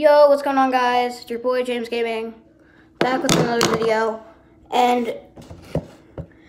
Yo, what's going on guys? It's your boy James Gaming, back with another video. And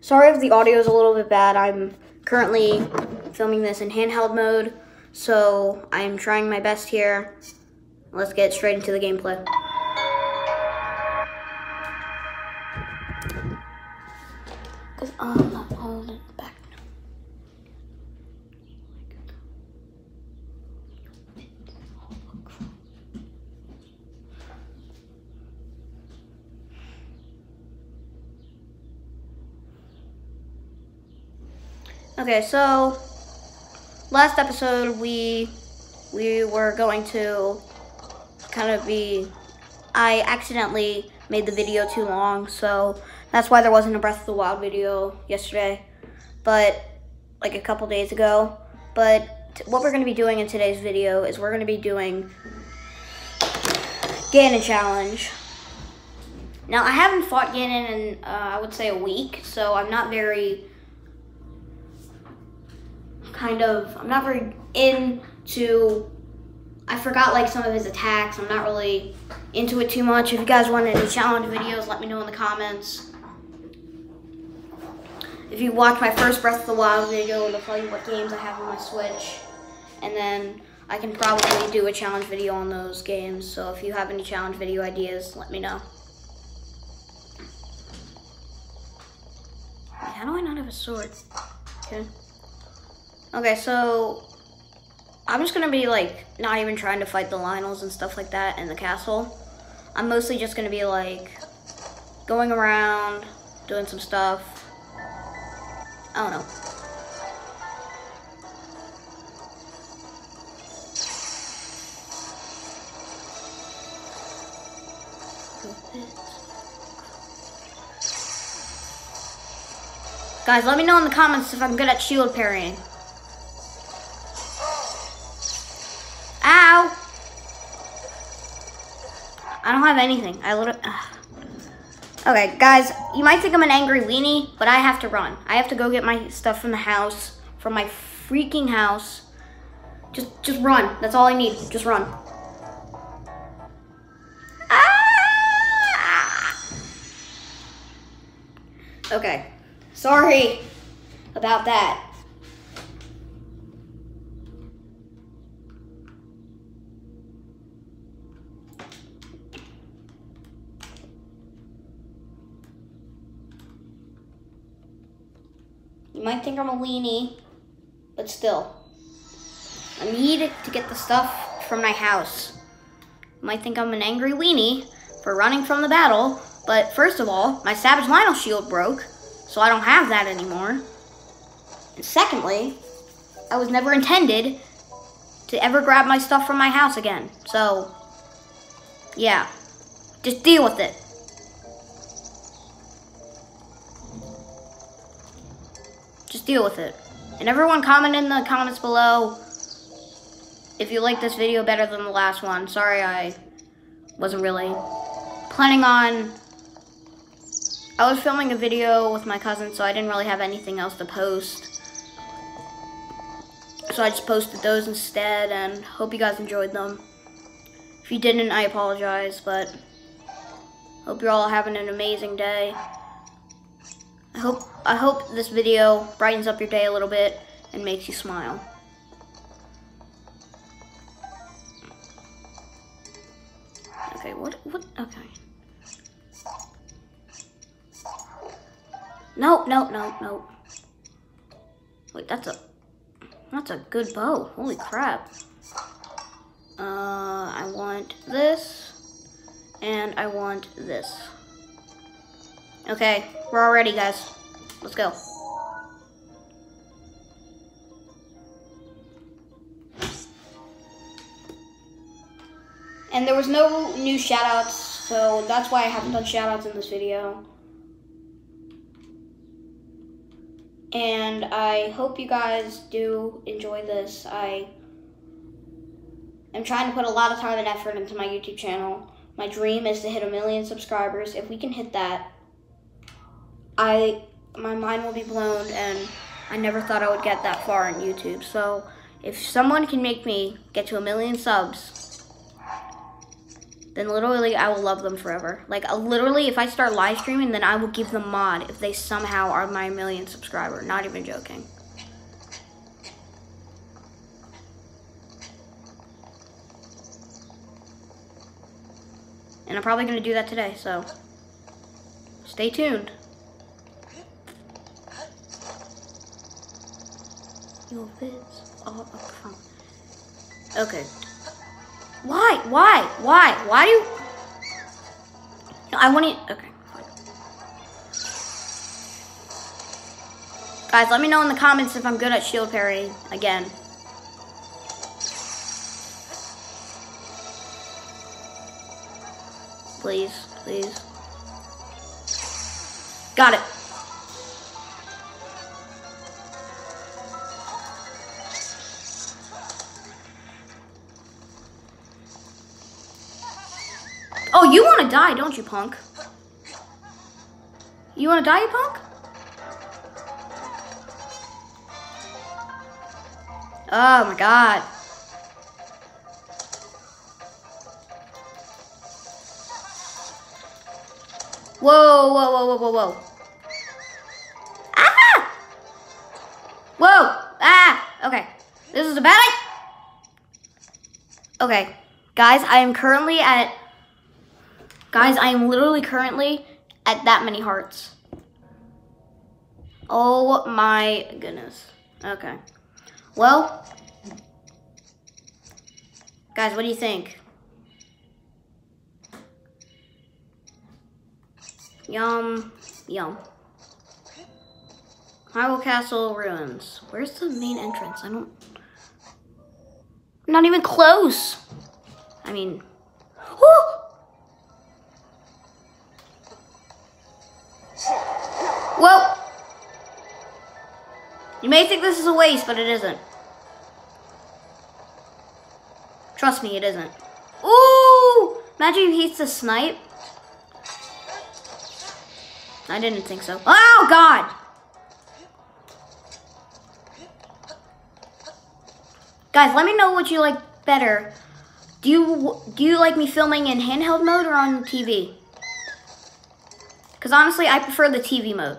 sorry if the audio is a little bit bad. I'm currently filming this in handheld mode, so I'm trying my best here. Let's get straight into the gameplay. Cause I'm not holding back. Okay, so last episode we we were going to kind of be I accidentally made the video too long, so that's why there wasn't a Breath of the Wild video yesterday, but like a couple days ago. But what we're going to be doing in today's video is we're going to be doing Ganon Challenge. Now, I haven't fought Ganon in, uh, I would say, a week, so I'm not very kind of, I'm not very into, I forgot like some of his attacks. I'm not really into it too much. If you guys want any challenge videos, let me know in the comments. If you watch my first Breath of the Wild video, it'll tell you what games I have on my Switch. And then I can probably do a challenge video on those games. So if you have any challenge video ideas, let me know. How do I not have a sword? Okay. Okay, so I'm just gonna be like not even trying to fight the Lynels and stuff like that in the castle. I'm mostly just gonna be like going around, doing some stuff. I don't know. Guys, let me know in the comments if I'm good at shield parrying. Have anything. I literally... Okay, guys, you might think I'm an angry weenie, but I have to run. I have to go get my stuff from the house, from my freaking house. Just, just run. That's all I need. Just run. Ah! Okay. Sorry about that. You might think I'm a weenie, but still. I need to get the stuff from my house. You might think I'm an angry weenie for running from the battle, but first of all, my Savage Lynel shield broke, so I don't have that anymore. And secondly, I was never intended to ever grab my stuff from my house again. So, yeah, just deal with it. Just deal with it. And everyone comment in the comments below if you like this video better than the last one. Sorry I wasn't really planning on... I was filming a video with my cousin, so I didn't really have anything else to post. So I just posted those instead, and hope you guys enjoyed them. If you didn't, I apologize, but hope you're all having an amazing day. I hope I hope this video brightens up your day a little bit and makes you smile. Okay, what what okay. Nope, nope, nope, nope. Wait, that's a that's a good bow. Holy crap. Uh I want this and I want this. Okay, we're all ready, guys. Let's go. And there was no new shoutouts, so that's why I haven't done shoutouts in this video. And I hope you guys do enjoy this. I am trying to put a lot of time and effort into my YouTube channel. My dream is to hit a million subscribers. If we can hit that, I my mind will be blown and I never thought I would get that far on YouTube. So if someone can make me get to a million subs, then literally I will love them forever. Like uh, literally, if I start live streaming, then I will give them mod if they somehow are my million subscriber. Not even joking. And I'm probably gonna do that today, so stay tuned. Your bits are a crumb. Okay. Why? Why? Why? Why do you... No, I want to... Okay. Guys, let me know in the comments if I'm good at shield parry again. Please, please. Got it. Oh, you want to die, don't you, punk? You want to die, punk? Oh my god. Whoa, whoa, whoa, whoa, whoa, whoa. Ah! Whoa! Ah! Okay. This is a bad idea. Okay. Guys, I am currently at... Guys, I am literally currently at that many hearts. Oh my goodness. Okay. Well, guys, what do you think? Yum, yum. Hyrule Castle ruins. Where's the main entrance? I don't. Not even close. I mean! Whoa! You may think this is a waste, but it isn't. Trust me, it isn't. Ooh! Imagine if he hits the snipe. I didn't think so. Oh, God! Guys, let me know what you like better. Do you do you like me filming in handheld mode or on TV? Because honestly, I prefer the TV mode.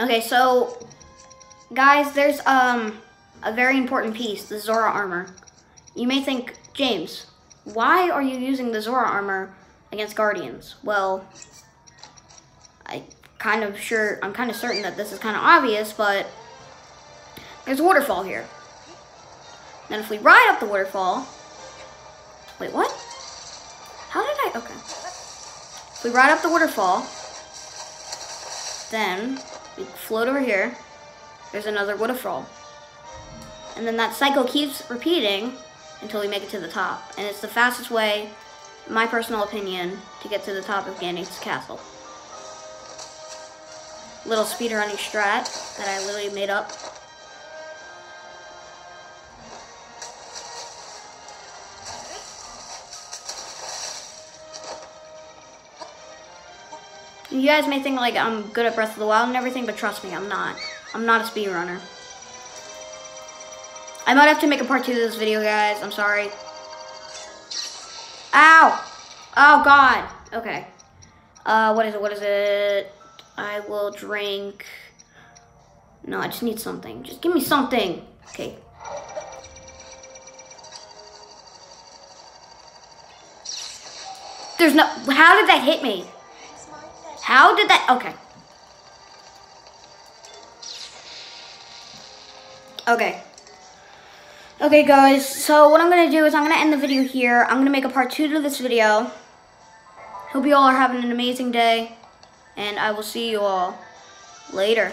Okay, so guys, there's um a very important piece, the Zora armor. You may think, James, why are you using the Zora armor against Guardians? Well, I kind of sure I'm kind of certain that this is kind of obvious, but there's a waterfall here. Then if we ride up the waterfall, wait, what? How did I? Okay. If we ride up the waterfall, then we float over here. There's another waterfall. And then that cycle keeps repeating until we make it to the top. And it's the fastest way, my personal opinion, to get to the top of Ganon's castle. Little speedrunning strat that I literally made up. You guys may think like I'm good at Breath of the Wild and everything, but trust me, I'm not. I'm not a speedrunner. I might have to make a part two of this video, guys. I'm sorry. Ow! Oh, God. Okay. Uh, what is it? What is it? I will drink. No, I just need something. Just give me something. Okay. There's no. How did that hit me? How did that? Okay. Okay. Okay, guys. So what I'm gonna do is I'm gonna end the video here. I'm gonna make a part two to this video. Hope you all are having an amazing day, and I will see you all later.